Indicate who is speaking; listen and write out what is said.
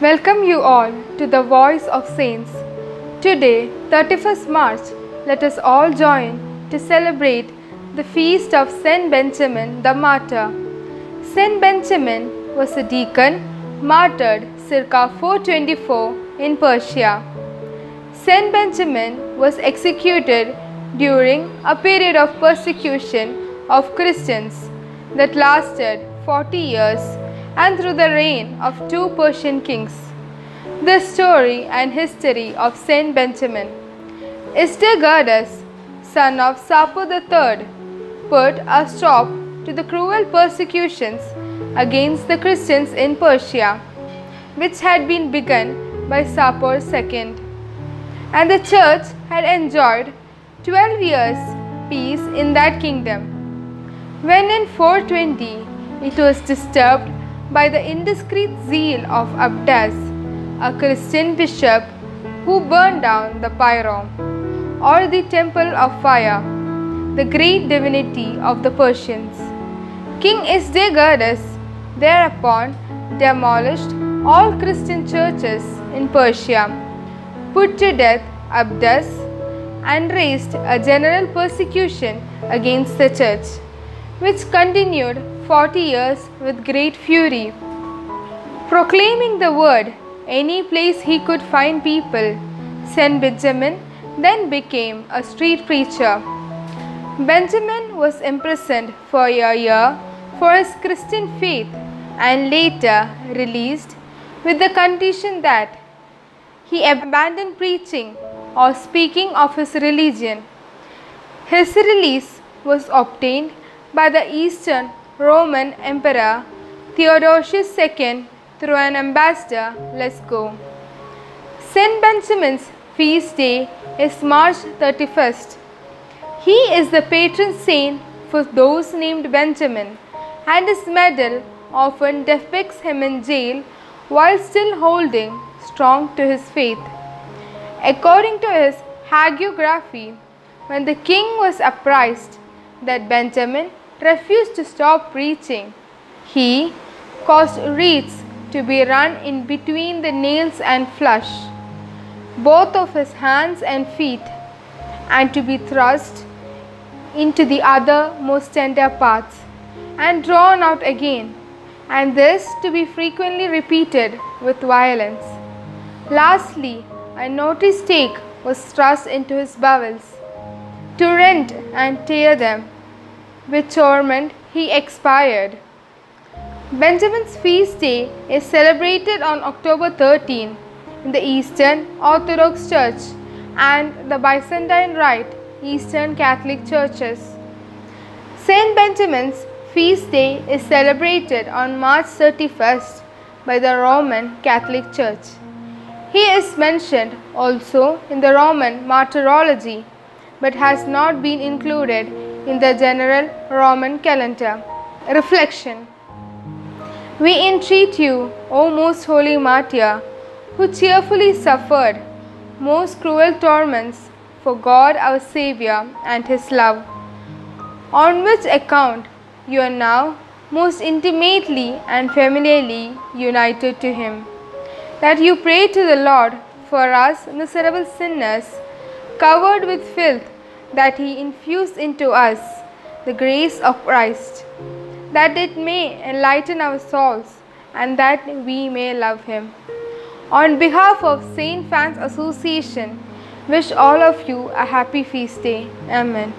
Speaker 1: Welcome you all to the Voice of Saints. Today, 31st March, let us all join to celebrate the feast of Saint Benjamin the Martyr. Saint Benjamin was a deacon martyred circa 424 in Persia. Saint Benjamin was executed during a period of persecution of Christians that lasted 40 years and through the reign of two Persian kings. The story and history of Saint Benjamin. Isdegardus, son of Sapor III, put a stop to the cruel persecutions against the Christians in Persia, which had been begun by Sapor II. And the church had enjoyed 12 years peace in that kingdom. When in 420 it was disturbed by the indiscreet zeal of Abdas, a Christian bishop who burned down the Pyraeum, or the temple of fire, the great divinity of the Persians. King Isdegardus thereupon demolished all Christian churches in Persia, put to death Abdas, and raised a general persecution against the church, which continued 40 years with great fury. Proclaiming the word any place he could find people, Saint Benjamin then became a street preacher. Benjamin was imprisoned for a year for his Christian faith and later released with the condition that he abandoned preaching or speaking of his religion. His release was obtained by the Eastern Roman Emperor Theodosius II through an ambassador Lesko. Saint Benjamin's feast day is March 31st. He is the patron saint for those named Benjamin, and his medal often depicts him in jail while still holding strong to his faith. According to his hagiography, when the king was apprised that Benjamin refused to stop preaching, he caused reeds to be run in between the nails and flesh, both of his hands and feet, and to be thrust into the other most tender parts, and drawn out again, and this to be frequently repeated with violence. Lastly, a notice stake was thrust into his bowels, to rend and tear them, with torment he expired. Benjamin's feast day is celebrated on October 13 in the Eastern Orthodox Church and the Byzantine Rite Eastern Catholic Churches. Saint Benjamin's feast day is celebrated on March 31st by the Roman Catholic Church. He is mentioned also in the Roman Martyrology but has not been included in the general Roman calendar. Reflection We entreat you, O most holy martyr, who cheerfully suffered most cruel torments for God our Saviour and His love, on which account you are now most intimately and familiarly united to Him, that you pray to the Lord for us miserable sinners, covered with filth, that He infuse into us the grace of Christ, that it may enlighten our souls and that we may love Him. On behalf of Saint Fans Association, wish all of you a happy feast day. Amen.